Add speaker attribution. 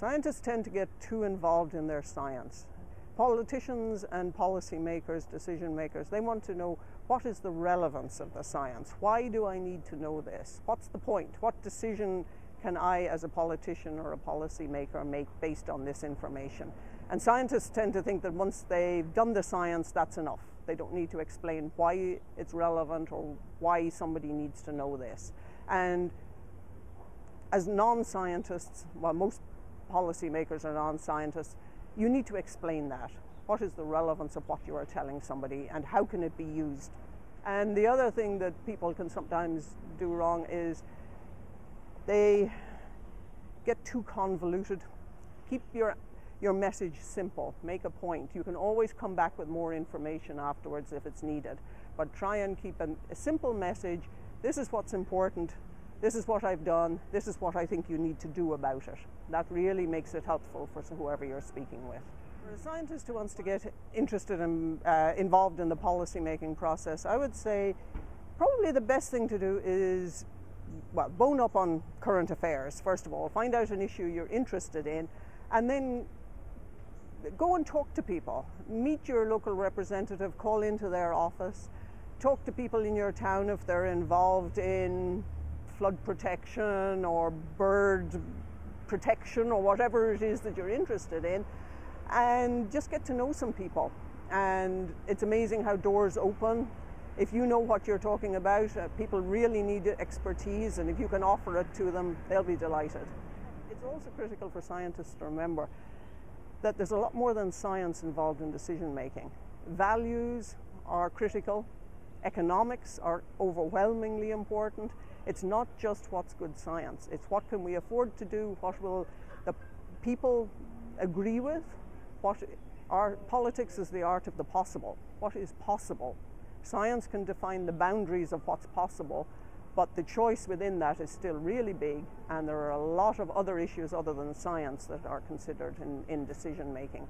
Speaker 1: Scientists tend to get too involved in their science. Politicians and policymakers, decision makers, they want to know what is the relevance of the science? Why do I need to know this? What's the point? What decision can I, as a politician or a policymaker, make based on this information? And scientists tend to think that once they've done the science, that's enough. They don't need to explain why it's relevant or why somebody needs to know this. And as non scientists, well, most policymakers are non scientists, you need to explain that. What is the relevance of what you are telling somebody and how can it be used? And the other thing that people can sometimes do wrong is they get too convoluted. Keep your your message simple. Make a point. You can always come back with more information afterwards if it's needed. But try and keep a, a simple message. This is what's important this is what I've done, this is what I think you need to do about it. That really makes it helpful for whoever you're speaking with. For a scientist who wants to get interested and uh, involved in the policy making process, I would say probably the best thing to do is well, bone up on current affairs, first of all. Find out an issue you're interested in, and then go and talk to people. Meet your local representative, call into their office, talk to people in your town if they're involved in flood protection or bird protection or whatever it is that you're interested in, and just get to know some people. And it's amazing how doors open. If you know what you're talking about, uh, people really need expertise, and if you can offer it to them, they'll be delighted. It's also critical for scientists to remember that there's a lot more than science involved in decision making. Values are critical, economics are overwhelmingly important, it's not just what's good science, it's what can we afford to do, what will the people agree with, what our politics is the art of the possible. What is possible? Science can define the boundaries of what's possible, but the choice within that is still really big, and there are a lot of other issues other than science that are considered in, in decision making.